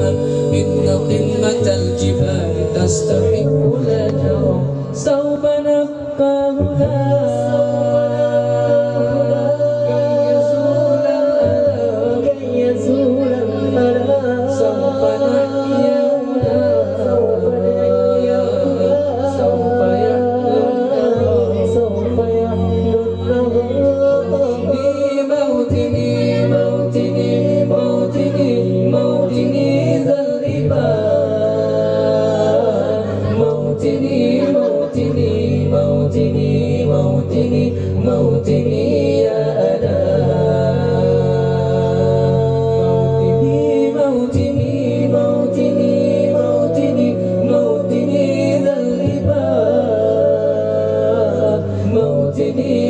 إن قمة الجبال تستحق الأجر سوف نبقى هنا كي يزول الألم سوف نحيا موتني يا أنا. موطني ذا اللباء موطني